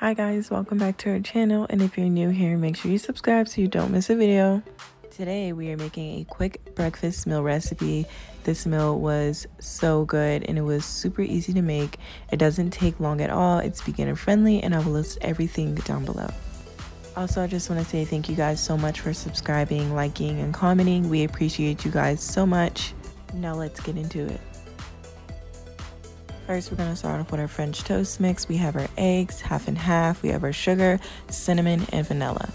Hi guys, welcome back to our channel and if you're new here, make sure you subscribe so you don't miss a video. Today we are making a quick breakfast meal recipe. This meal was so good and it was super easy to make. It doesn't take long at all, it's beginner friendly and I will list everything down below. Also, I just want to say thank you guys so much for subscribing, liking, and commenting. We appreciate you guys so much. Now let's get into it. First, we're to start off with our French toast mix. We have our eggs, half and half. We have our sugar, cinnamon, and vanilla.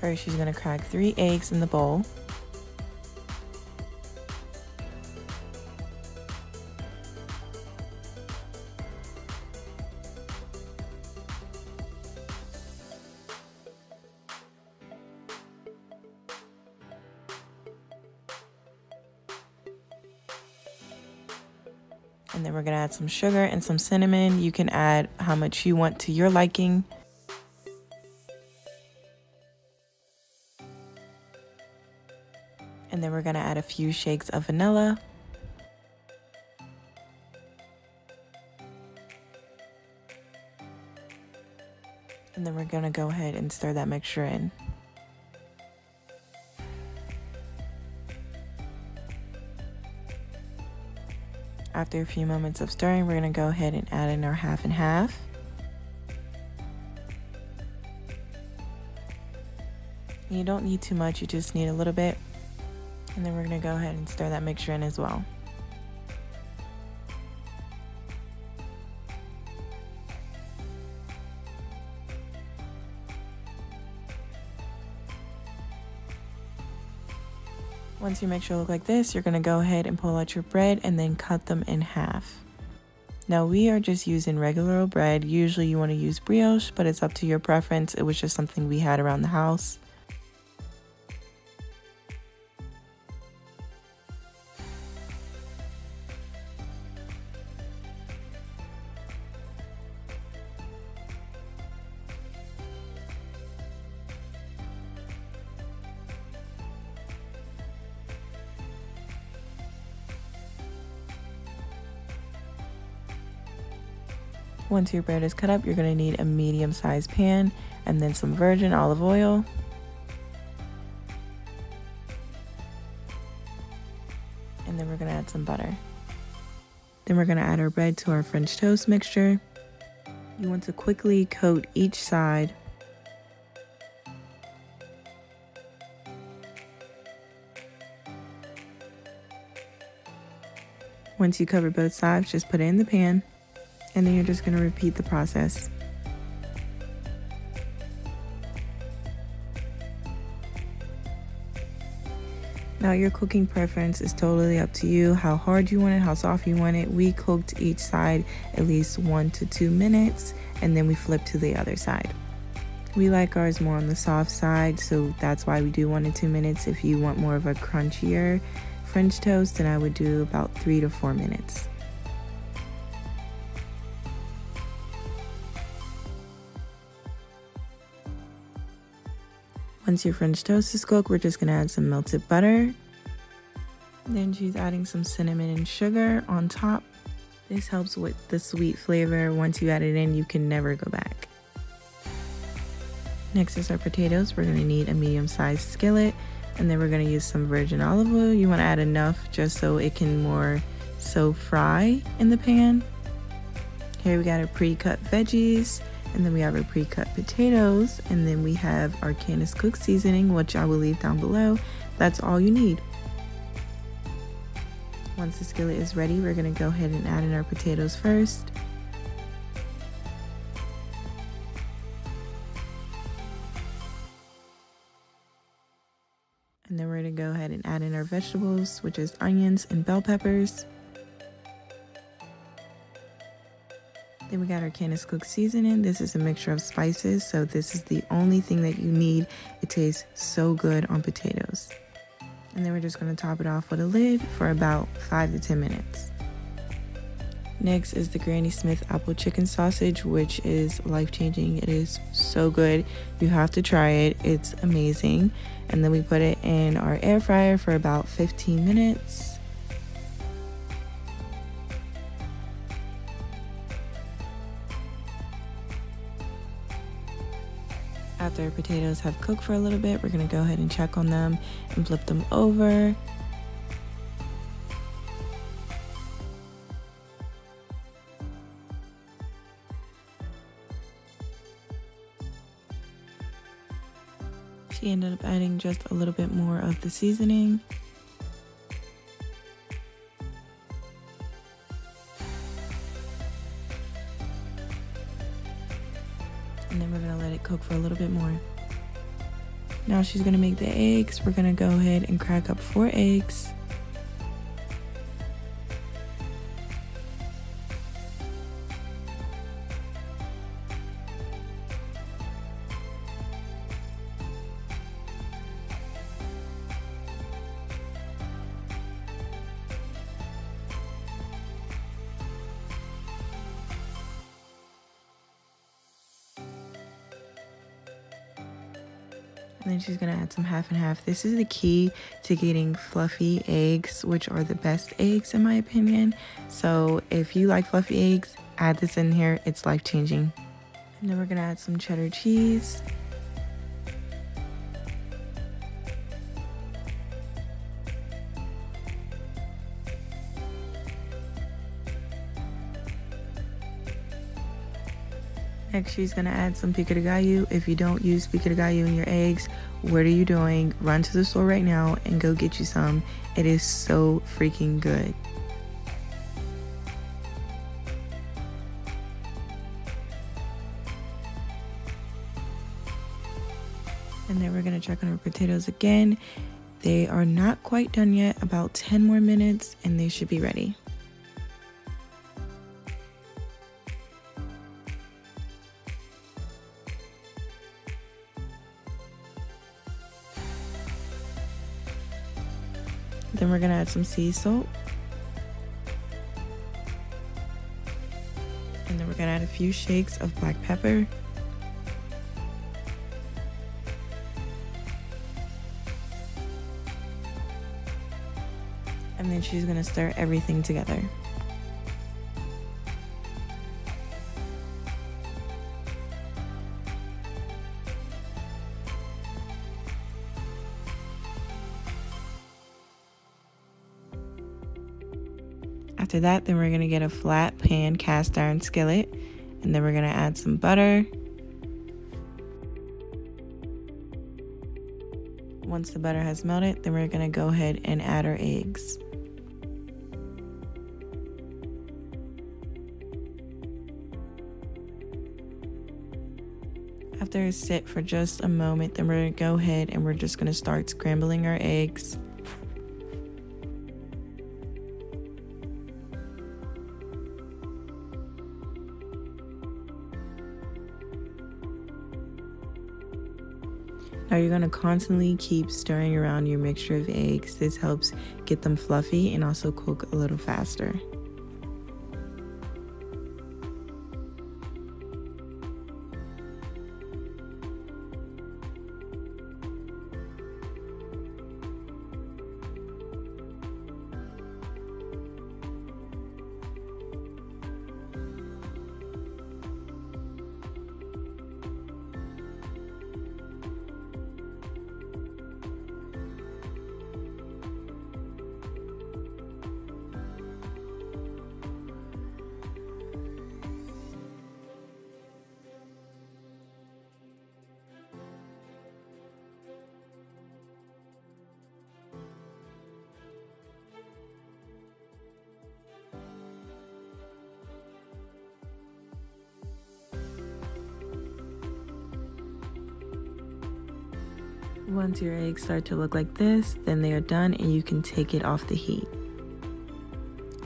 First, she's to crack three eggs in the bowl. And then we're gonna add some sugar and some cinnamon. You can add how much you want to your liking. And then we're gonna add a few shakes of vanilla. And then we're gonna go ahead and stir that mixture in. After a few moments of stirring, we're going to go ahead and add in our half and half. You don't need too much, you just need a little bit. And then we're going to go ahead and stir that mixture in as well. Once you make sure it look like this, you're gonna go ahead and pull out your bread and then cut them in half. Now we are just using regular bread. Usually you wanna use brioche, but it's up to your preference. It was just something we had around the house. Once your bread is cut up, you're going to need a medium sized pan and then some virgin olive oil. And then we're going to add some butter. Then we're going to add our bread to our French toast mixture. You want to quickly coat each side. Once you cover both sides, just put it in the pan and then you're just going to repeat the process. Now your cooking preference is totally up to you, how hard you want it, how soft you want it. We cooked each side at least one to two minutes and then we flip to the other side. We like ours more on the soft side, so that's why we do one to two minutes. If you want more of a crunchier French toast, then I would do about three to four minutes. Once your French toast is cooked, we're just gonna add some melted butter. Then she's adding some cinnamon and sugar on top. This helps with the sweet flavor. Once you add it in, you can never go back. Next is our potatoes. We're gonna need a medium-sized skillet and then we're gonna use some virgin olive oil. You wanna add enough just so it can more so fry in the pan. Here we got our pre-cut veggies and then we have our pre-cut potatoes. And then we have our Candice Cook seasoning which I will leave down below. That's all you need. Once the skillet is ready we're going to go ahead and add in our potatoes first. And then we're going to go ahead and add in our vegetables which is onions and bell peppers Then we got our Candice Cook seasoning. This is a mixture of spices, so this is the only thing that you need. It tastes so good on potatoes. And then we're just gonna top it off with a lid for about five to 10 minutes. Next is the Granny Smith apple chicken sausage, which is life changing. It is so good. You have to try it, it's amazing. And then we put it in our air fryer for about 15 minutes. After potatoes have cooked for a little bit, we're gonna go ahead and check on them and flip them over. She ended up adding just a little bit more of the seasoning. Cook for a little bit more. Now she's gonna make the eggs. We're gonna go ahead and crack up four eggs. And then she's gonna add some half and half. This is the key to getting fluffy eggs, which are the best eggs in my opinion. So if you like fluffy eggs, add this in here. It's life changing. And then we're gonna add some cheddar cheese. She's gonna add some gallo. If you don't use gallo in your eggs, what are you doing? Run to the store right now and go get you some. It is so freaking good. And then we're gonna check on our potatoes again. They are not quite done yet, about 10 more minutes, and they should be ready. Then we're gonna add some sea salt. And then we're gonna add a few shakes of black pepper. And then she's gonna stir everything together. After that, then we're gonna get a flat pan cast iron skillet and then we're gonna add some butter. Once the butter has melted, then we're gonna go ahead and add our eggs. After it sit for just a moment, then we're gonna go ahead and we're just gonna start scrambling our eggs. Now you're going to constantly keep stirring around your mixture of eggs. This helps get them fluffy and also cook a little faster. Once your eggs start to look like this, then they are done and you can take it off the heat.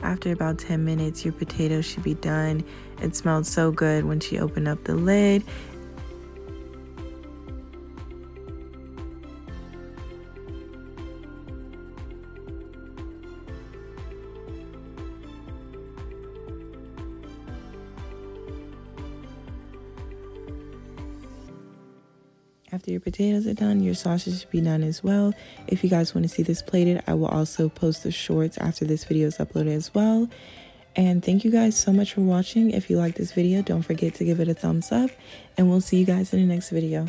After about 10 minutes, your potatoes should be done. It smelled so good when she opened up the lid After your potatoes are done, your sausage should be done as well. If you guys want to see this plated, I will also post the shorts after this video is uploaded as well. And thank you guys so much for watching. If you like this video, don't forget to give it a thumbs up. And we'll see you guys in the next video.